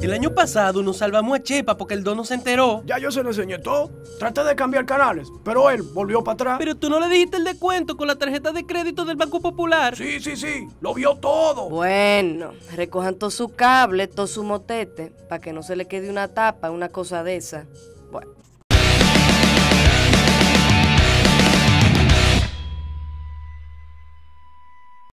El año pasado nos salvamos a Chepa porque el dono se enteró. Ya yo se lo enseñé todo. Traté de cambiar canales, pero él volvió para atrás. Pero tú no le dijiste el descuento con la tarjeta de crédito del Banco Popular. Sí, sí, sí. Lo vio todo. Bueno, recojan todo su cable, todo su motete, para que no se le quede una tapa, una cosa de esa. Bueno.